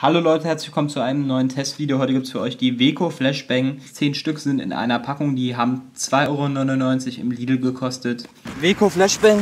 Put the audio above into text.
Hallo Leute, herzlich willkommen zu einem neuen Testvideo. Heute gibt es für euch die Weco Flashbang. 10 Stück sind in einer Packung, die haben 2,99 Euro im Lidl gekostet. Weco Flashbang